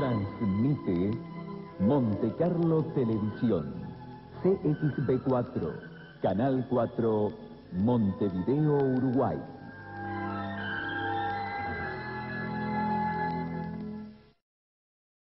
Transmite Monte Carlo Televisión, CXB4, Canal 4, Montevideo, Uruguay.